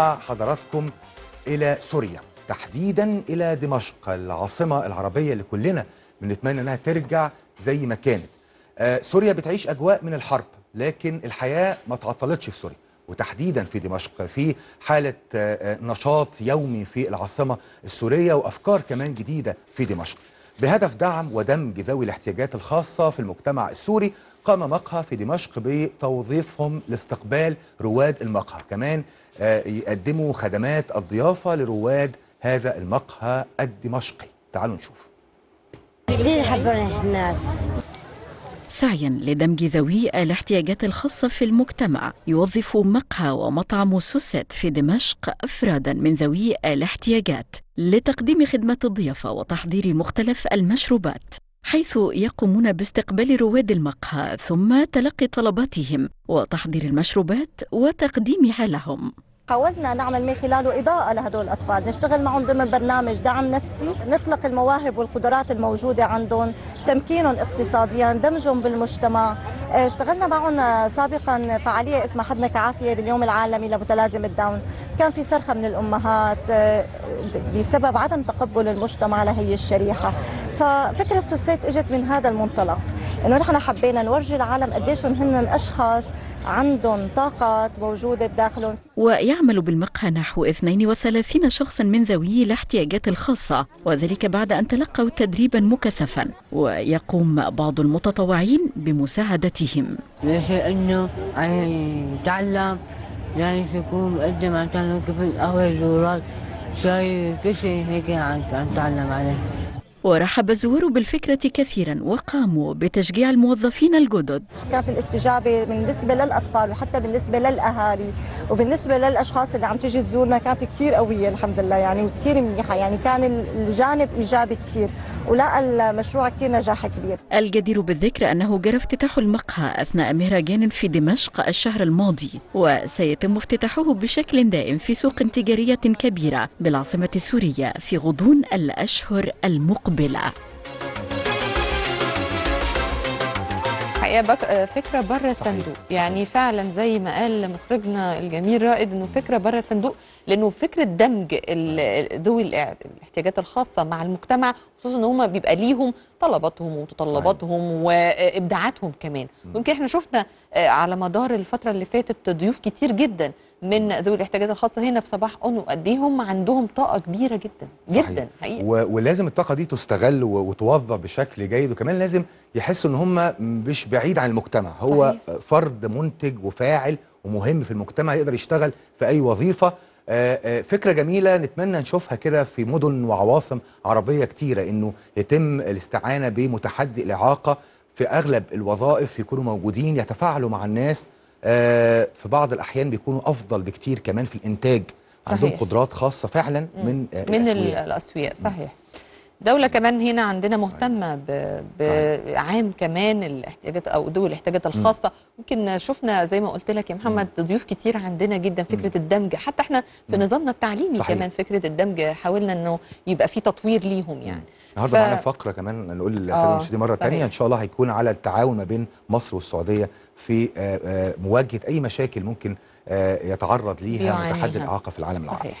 حضراتكم إلى سوريا تحديدا إلى دمشق العاصمة العربية اللي كلنا بنتمنى أنها ترجع زي ما كانت. آه، سوريا بتعيش أجواء من الحرب لكن الحياة ما تعطلتش في سوريا. وتحديدا في دمشق في حالة آه، آه، نشاط يومي في العاصمة السورية وأفكار كمان جديدة في دمشق. بهدف دعم ودمج ذوي الاحتياجات الخاصة في المجتمع السوري قام مقهى في دمشق بتوظيفهم لاستقبال رواد المقهى. كمان آه، يقدموا خدمات الضيافة لرواد هذا المقهى الدمشقي. تعالوا نشوف. سعيا لدمج ذوي الاحتياجات الخاصة في المجتمع يوظف مقهى ومطعم سوست في دمشق أفرادا من ذوي الاحتياجات لتقديم خدمة الضيافة وتحضير مختلف المشروبات. حيث يقومون باستقبال رواد المقهى ثم تلقي طلباتهم وتحضير المشروبات وتقديمها لهم حاولنا نعمل من خلاله إضاءة لهدول الأطفال. نشتغل معهم ضمن برنامج دعم نفسي. نطلق المواهب والقدرات الموجودة عندهم. تمكينهم اقتصاديا دمجهم بالمجتمع. آه، اشتغلنا معهم سابقا فعالية اسمها حضنك عافية باليوم العالمي لمتلازمة داون كان في صرخة من الأمهات آه، بسبب عدم تقبل المجتمع لهي الشريحة. ففكرة سوسيت إجت من هذا المنطلق إنه نحن حبينا نورجي العالم قديش هن اشخاص عندهم طاقات موجودة بداخلهم ويعمل بالمقهى نحو 32 شخصا من ذوي الاحتياجات الخاصة وذلك بعد أن تلقوا تدريبا مكثفا ويقوم بعض المتطوعين بمساعدتهم. ليش إنه يتعلم جاي يكون مقدم عم تعلم كيف القهوة الزورات شاي كل شيء هيك عم عم تعلم عليه. ورحب الزوار بالفكرة كثيرا وقاموا بتشجيع الموظفين الجدد. كانت الاستجابة بالنسبة للأطفال وحتى بالنسبة للأهالي وبالنسبة للأشخاص اللي عم تيجي تزورنا كانت كثير قوية الحمد لله يعني وكثير منيحة يعني كان الجانب إيجابي كثير ولقى المشروع كثير نجاح كبير. الجدير بالذكر أنه جرى افتتاح المقهى أثناء مهرجان في دمشق الشهر الماضي وسيتم افتتاحه بشكل دائم في سوق تجارية كبيرة بالعاصمة السورية في غضون الأشهر المقبلة. حقيقه بك... فكرة بره الصندوق. يعني فعلا زي ما قال مخرجنا الجميل رائد إنه فكرة بره الصندوق لأنه فكرة دمج ذوي الاحتياجات الخاصة مع المجتمع خصوصا إن هم بيبقى ليهم طلباتهم ومتطلباتهم وإبداعاتهم كمان. ويمكن إحنا شفنا آه، على مدار الفترة اللي فاتت ضيوف كتير جدا من ذوي الاحتياجات الخاصة هنا في صباح اون وقد إيه هم عندهم طاقة كبيرة جدا صحيح. جدا حقيقه ولازم الطاقة دي تستغل وتوظف بشكل جيد وكمان لازم يحسوا إن هم مش بعيد عن المجتمع هو صحيح. فرد منتج وفاعل ومهم في المجتمع يقدر يشتغل في أي وظيفة آه، آه، فكرة جميلة نتمنى نشوفها كده في مدن وعواصم عربية كتيرة إنه يتم الاستعانة بمتحدي الإعاقة في أغلب الوظائف يكونوا موجودين يتفاعلوا مع الناس آه، في بعض الأحيان بيكونوا أفضل بكتير كمان في الإنتاج عندهم صحيح. قدرات خاصة فعلا من من ال- الأسوياء. صحيح دولة كمان هنا عندنا مهتمة ب- بعام كمان الاحتياجات أو ذوي الاحتياجات الخاصة. يمكن شفنا زي ما قلت لك يا محمد ضيوف كتير عندنا جدا فكرة الدمج. حتى إحنا في نظامنا التعليمي صحيح. كمان فكرة الدمج حاولنا إنه يبقى في تطوير ليهم يعني. النهارده ف- معانا فقرة كمان نقول للساده آه، المشاهدين مرة. ثانية إن شاء الله هيكون على التعاون ما بين مصر والسعودية في آه، آه، مواجهة أي مشاكل ممكن يتعرض ليها. متحدي الاعاقه في العالم العربي.